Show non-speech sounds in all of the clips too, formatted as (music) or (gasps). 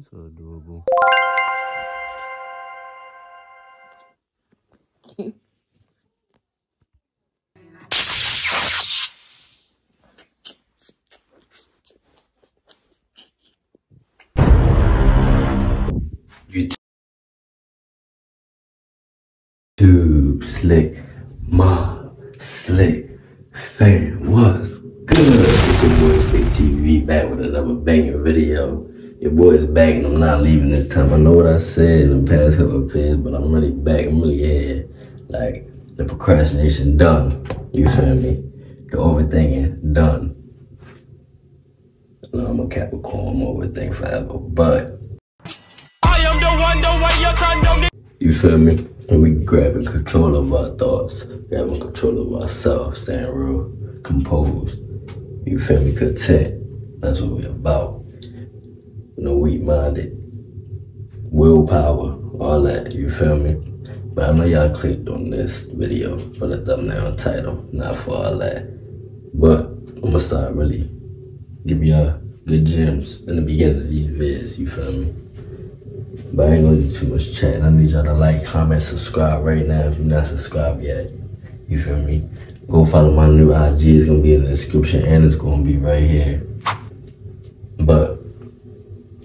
You so adorable. YouTube slick, ma slick, fan what's good? It's your boy Slick TV back with another banger video. Your boy is back and I'm not leaving this time. I know what I said in the past couple of videos, but I'm really back. I'm really here. Like the procrastination done. You feel me? The overthinking done. No, I'm a Capricorn. I'm overthink forever, but I am the one, the way your son don't. You feel me? And we grabbing control of our thoughts, grabbing control of ourselves, staying real composed. You feel me? Content. That's what we about. No weak minded. Willpower. All that. You feel me? But I know y'all clicked on this video for the thumbnail title, not for all that. But I'm gonna start really give y'all good gems in the beginning of these vids. You feel me? But I ain't gonna do too much chatting. I need y'all to like, comment, subscribe right now if you're not subscribed yet. You feel me? Go follow my new IG. It's gonna be in the description and it's gonna be right here. But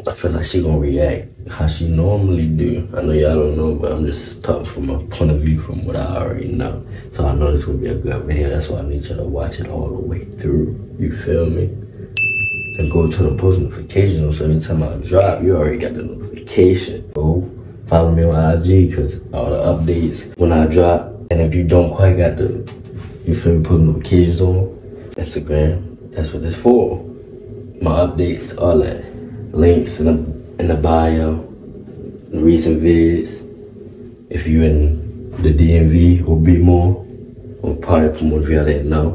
I feel like she gonna react how she normally do. I know y'all don't know, but I'm just talking from a point of view from what I already know. So I know this will be a good video. That's why I need y'all to watch it all the way through. You feel me? and go to the post notifications. So every time I drop, you already got the notification. Go follow me on IG because all the updates when I drop. And if you don't quite got the, you feel me, post notifications on Instagram, that's what it's for. My updates, all that. Links in the, in the bio, recent vids. If you in the DMV or B-more, or party promote if y'all didn't know.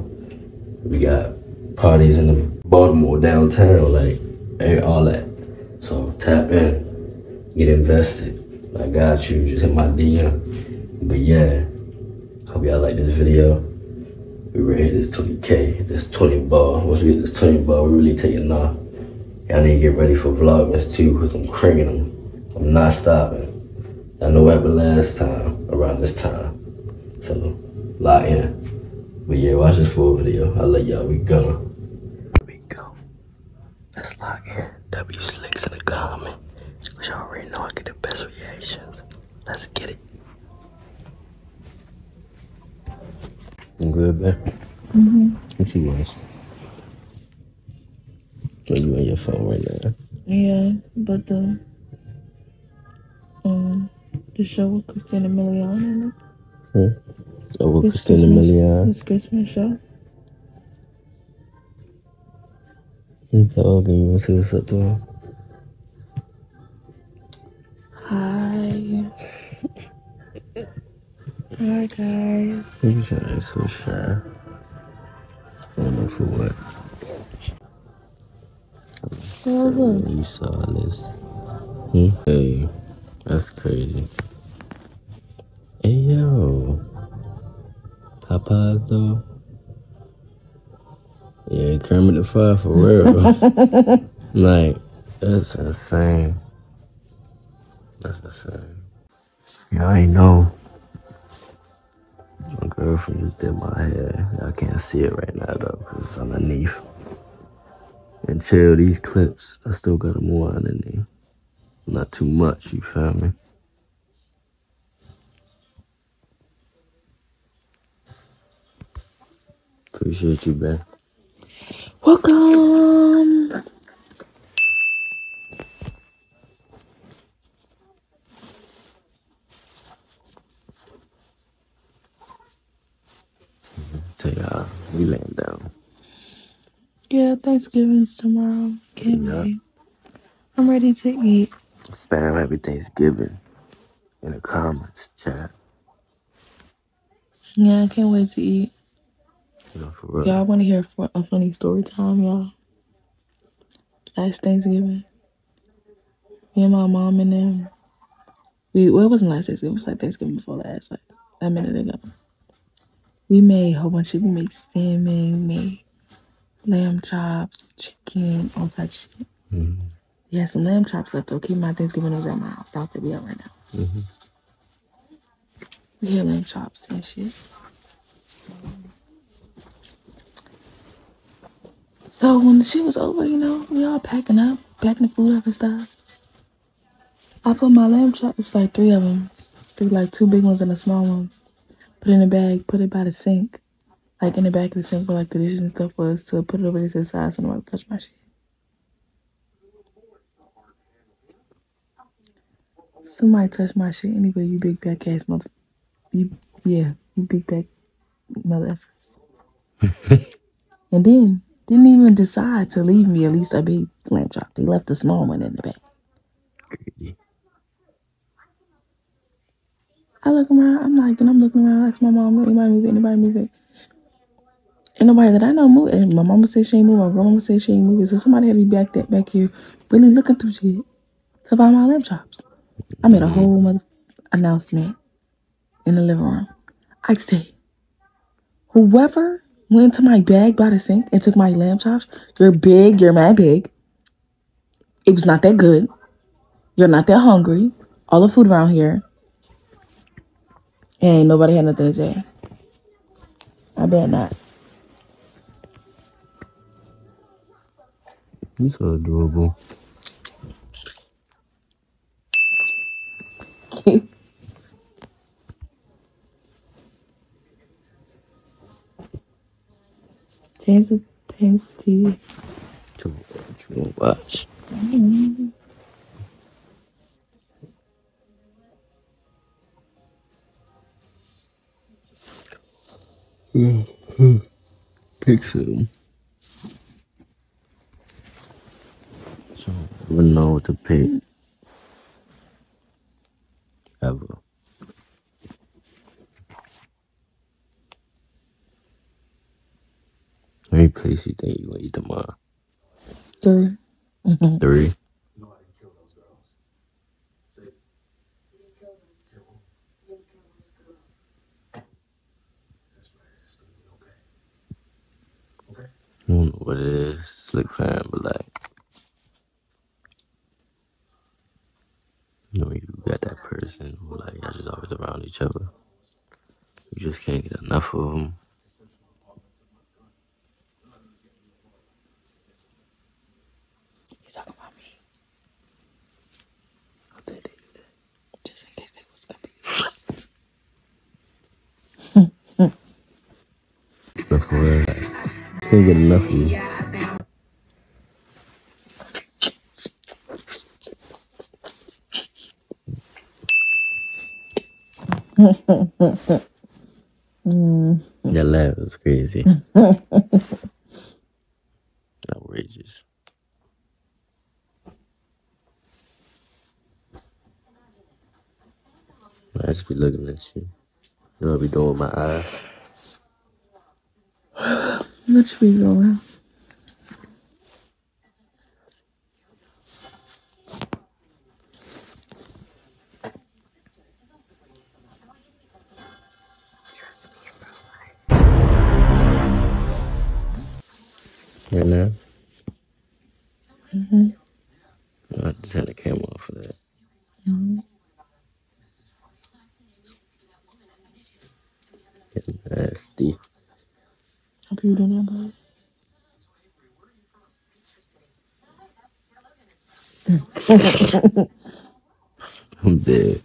We got parties in the Baltimore downtown, like eh, all that. So tap in, get invested. I got you. Just hit my DM. But yeah, hope y'all like this video. We ready hit this 20k, this 20 ball. Once we get this 20 ball, we really taking off. Y'all need to get ready for Vlogmas too, cause I'm cranking them. I'm not stopping. I know what happened last time around this time. So lock in. But yeah, watch this full video. I love y'all. We gone we go. Let's log in. W Slicks in the comment. Which y'all already know I get the best reactions. Let's get it. You good, man? Mm-hmm. What you watch? You on your phone right now? Yeah, but the um the show with Christina Milian in it. Hmm? Over This Christina Christmas- Milian. This Christmas show. Okay, you want to see what's up to him? Hi. Hi guys. You should act so shy. I don't know for what. Look. You saw this. Hmm? Hey, that's crazy. Hey, yo. Popeyes, though. Yeah, Kermit the Frog for real. like, that's insane. That's insane. Yeah, I know. My girlfriend just did my hair. Y'all can't see it right now, though, because it's underneath. And chill, these clips, I still got them more there. Not too much, you feel me? Appreciate you, man. Welcome. Tell y'all, we laying down. Yeah, Thanksgiving's tomorrow. Can't wait. I'm ready to eat. Spam happy Thanksgiving in the comments, chat. Yeah, I can't wait to eat. You know, for real. Y'all want to hear a funny story time, y'all? Last Thanksgiving, me and my mom and them, we well, it wasn't last Thanksgiving. It was like Thanksgiving before last, like a minute ago. We made a whole bunch of. We made salmon, we made lamb chops, chicken, all type of shit. Mhm. Had some lamb chops left though. Keep my Thanksgiving was at my house. The house that we at right now. We had lamb chops and shit. So when the shit was over, you know, we all packing up, packing the food up and stuff. I put my lamb chops, it was like three of them, three like two big ones and a small one. Put it in a bag, put it by the sink, like in the back of the sink where like the dishes and stuff was, to put it over to the side so nobody touch my shit. Somebody touched my shit anyway, you big back ass mother. You, yeah, you big back mother effers. (laughs) and then didn't even decide to leave me at least a big lamb chop. They left a small one in the back. Greedy. I look around, I'm like, and I'm looking around, I ask my mom, anybody move it, anybody move Ain't nobody that I know move And My mama said she ain't moving, my grandmama said she ain't moving. So somebody had to be back that back here really looking through shit to find my lamb chops. I made a mm-hmm. whole mother announcement in the living room. I said, whoever went to my bag by the sink and took my lamb chops, you're big, you're mad big. It was not that good. You're not that hungry. All the food around here. And nobody had nothing to say. I bet not. You so adorable. change the change the TV. To what you gonna watch? Pick some. So I don't know what to pick. Ever. How many places you think you gonna eat tomorrow? Three. Mm-hmm. Three. I don't know what it is, slick fam, but like, you know, you got that person who like y'all just always around each other. You just can't get enough of them. You talking about me? Just in case they was confused. For real, can't get enough of you. That laugh was crazy. Outrageous. I just be looking at you. You know what I be doing with my eyes? What you be doing? Right now? Mm-hmm. I just had the camera off for that. Getting nasty. Hope you doing that, bud. I'm dead.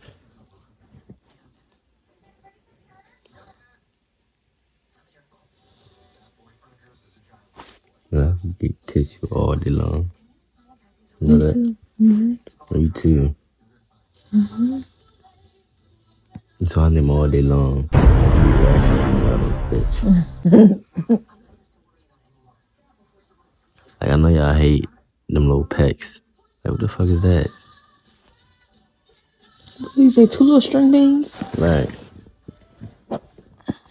I could kiss you all day long. You know Me that? too. Mm-hmm. Me too. So I name all day long. You be rational about this bitch. like I know y'all hate them little pecks. Like what the fuck is that? You say two little string beans? Right.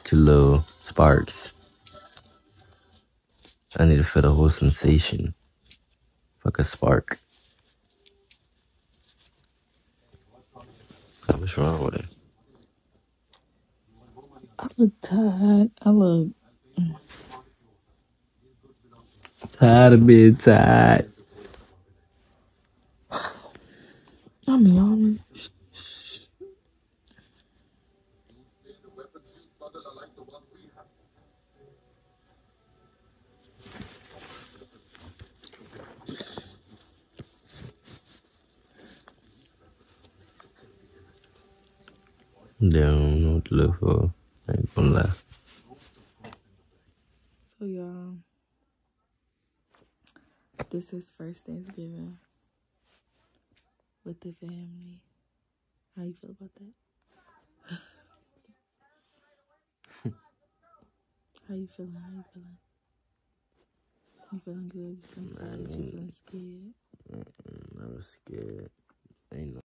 Two little sparks. I need to feel the whole sensation. Fuck a spark. What's wrong with it? I look tired. I look. Tired of being tired. I'm yawning. They don't know what to look for. I ain't gonna lie. So y'all, this is first Thanksgiving with the family. How you feel about that? (laughs) How you feeling? How you feeling? You feeling good? You feeling excited? You feeling scared? I was scared. Ain't no.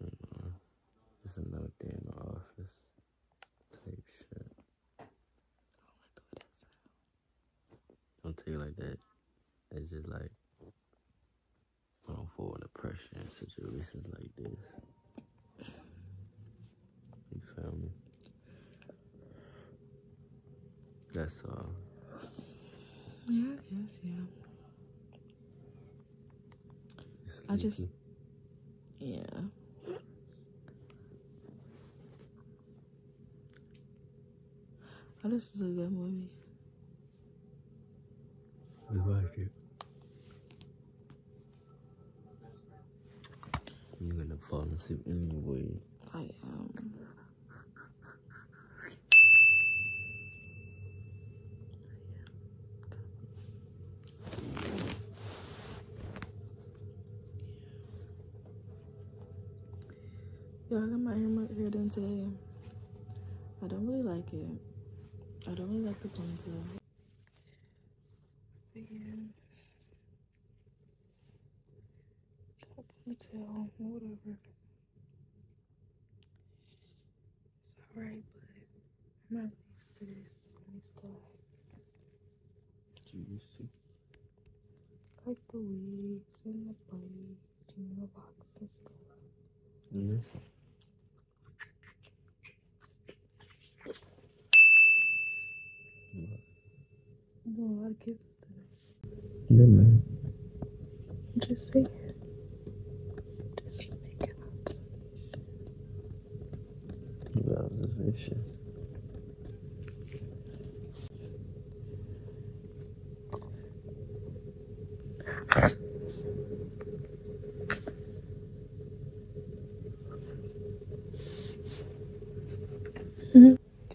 You know, Just another day in the office. Type shit. I don't like the way that sounds. Don't take it like that. It's just like I don't fall under pressure situations like this. You feel me? That's all. Yeah, I guess, yeah. I just- Yeah. Oh, this is a good movie. We like it. You're gonna fall asleep anyway. I am. Yeah, I got my hair, my hair done today. I don't really like it. I don't really like the ponytail. But yeah. Ponytail, whatever. It's alright, but I'm not used to this. I'm used to like, You used to. like the wigs and the braids and the locks and stuff. Listen. I'm doing a lot of kisses today. Yeah, man. I'm just saying. Just making observations. Good observation.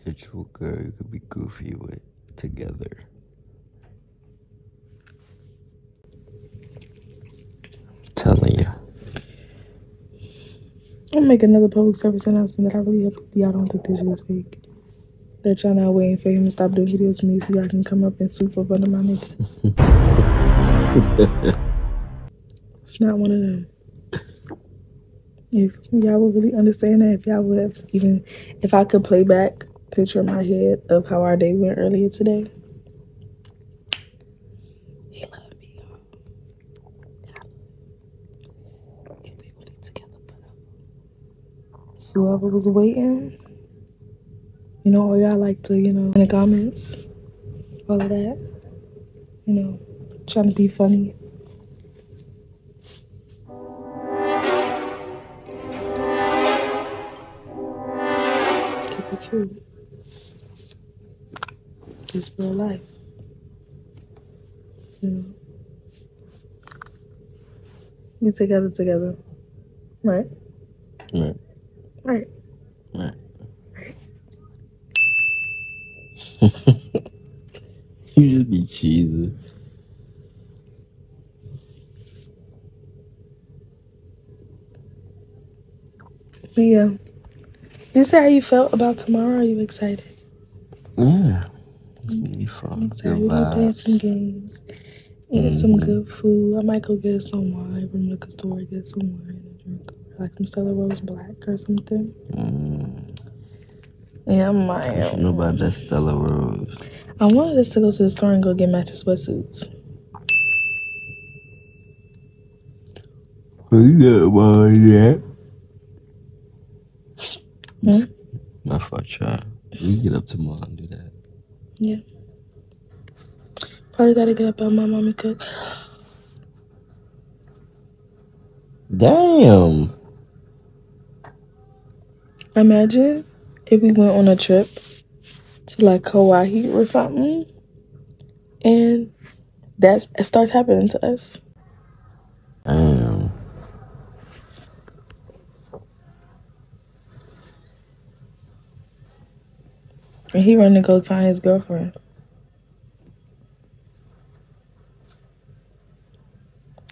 Get you a girl you could be goofy with together. telling you. I'll make another public service announcement that I really hope y'all don't think this is fake. That y'all not waiting for him to stop doing videos with me so y'all can come up and swoop up under my nigga. (laughs) it's not one of them. If y'all would really understand that, if y'all would have even, if I could play back picture in my head of how our day went earlier today. He loved me, y'all. And I love him. And we gonna be together Whoever was waiting, you know, all y'all like to, you know, in the comments, all of that, you know, trying to be funny. Keep it cute. It's real life. You know. We together together. Right? Right. (laughs) You just be cheesy. But yeah. You say how you felt about tomorrow? Are you excited? Yeah. Mm-hmm. It's gonna I'm excited. We're gonna play some games. Eat some mm-hmm. good food. I might go get some wine from the liquor store, get some wine. Like some Stella Rosa Black or something. Mm. Yeah, I You should know about that Stella Rosa. I wanted us to go to the store and go get matching sweatsuits. We got one yet. Hmm? My fault, child. We get up tomorrow and do that. Yeah. Probably gotta get up on my mommy cook. Damn. Imagine if we went on a trip to like Hawaii or something, and that starts happening to us. Damn. And he running to go find his girlfriend.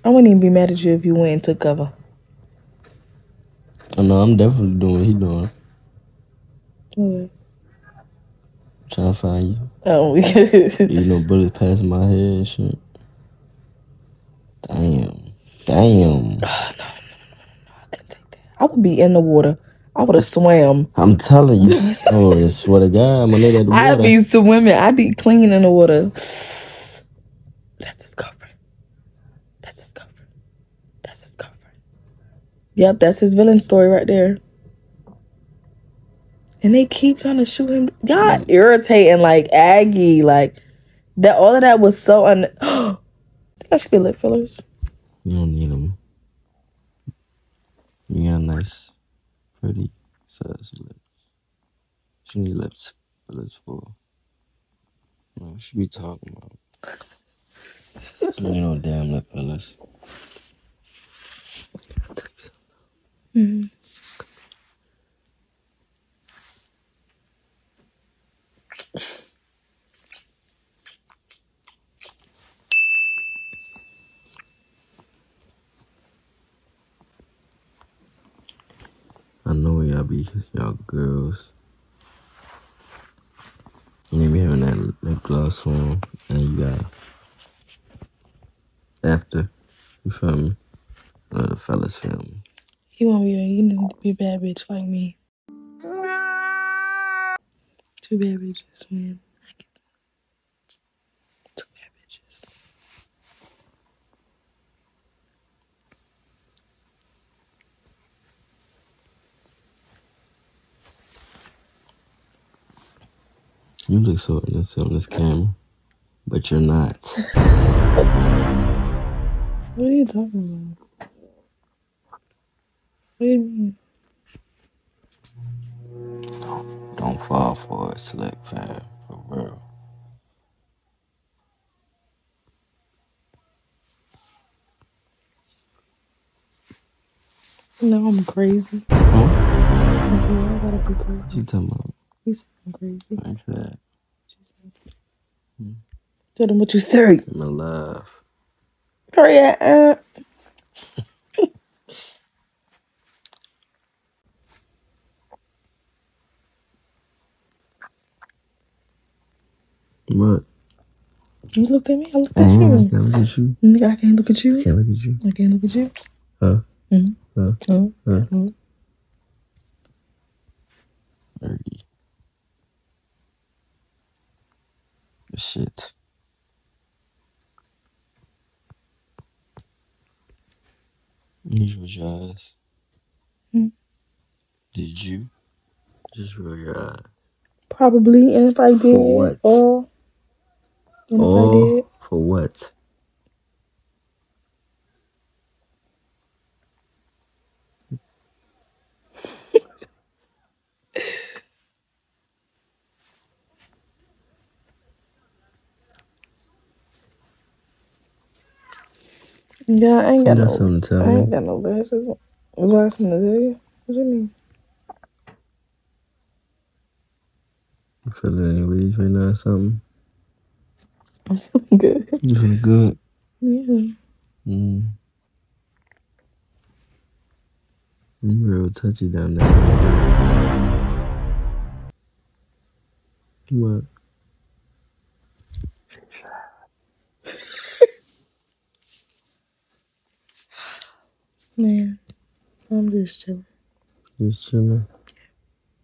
I wouldn't even be mad at you if you went and took cover. I know I'm definitely doing what he doing. Hmm. What? Trying to find you. Oh, (laughs) You know, bullets passing my head and shit. Damn. Damn. Oh, (sighs) no, no, no, no, I would be in the water. I would have swam. I'm telling you. (laughs) Oh, I swear to God, let that I'd be swimming. I'd be clean in the water. That's his girlfriend. That's his girlfriend. That's his girlfriend. Yep, that's his villain story right there. And they keep trying to shoot him. God, mm. irritating like Aggie. Like that. All of that was so un. (gasps) That's I should lip fillers. You don't need them. You got nice, pretty size lips. She need lips lips for. No, she be talking about. you know, damn lip fillers. (laughs) Mm-hmm. I know y'all be y'all girls. And they be having that lip gloss on, and you got after. You feel me? Let the fellas feel me. He won't be. You need to be a bad bitch like me. Two bad bitches, man. I get Two bad bitches. You look so innocent on this camera, but you're not. (laughs) What are you talking about? What do you mean? Don't fall for it, slick fam, for real. No, I'm crazy. Huh? I said, well, I gotta be crazy. What you talking about? You said I'm crazy. Like that. Tell them what you say. I'm alive. Hurry up. What? You looked at me. I looked I at ain't you. can't look at you. Nigga, I can't look at you. Can't look at you. I can't look at you. Huh? Mhm. Huh? Oh, Huh? oh. Dirty. Shit. You roll your eyes. Hmm. Did you? Just roll your eyes. Probably. And if I did, what? or and if I Oh, for what? yeah, I ain't got no. something to tell I ain't got no lashes. Something to tell you? What do you mean? You feeling any ways right now or something? I'm feeling good. You feeling good? Yeah. Mm. You real touchy down there. What? Man, I'm just chilling. Just chilling.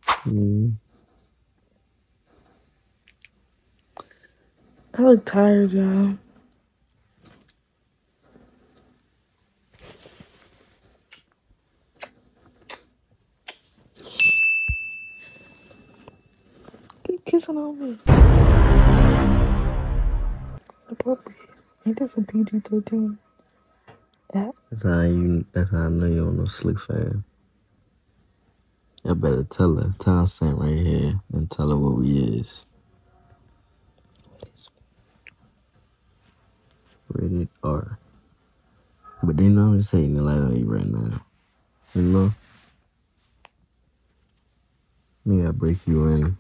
Mm. I look tired, y'all. Keep kissing on me. Appropriate. Ain't this a PG 13? Yeah. That's how you. That's how I know you on no slick fam. Y'all better tell her. Time stamp right here and tell her what we is. What is Rated R. But they know I'm just taking the light on you right now. You know? Me, I break you in.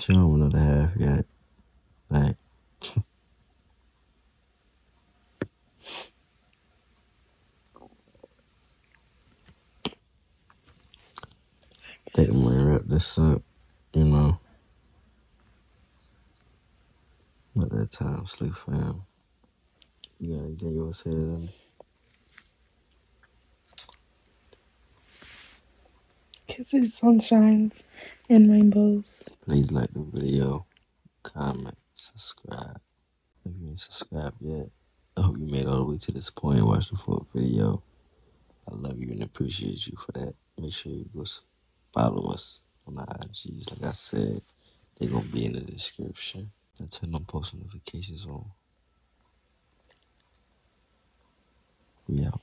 Show them another half yet. Like, think I'm gonna wrap this up, you know. But that time, sleep fam. You got anything you wanna say to them? Kisses, sunshines, and rainbows. Please like the video, comment, subscribe. If you ain't subscribed yet, I hope you made it all the way to this point and watched the full video. I love you and appreciate you for that. Make sure you go follow us on the IGs. Like I said, they're gonna be in the description. I turn on post notifications on. We out.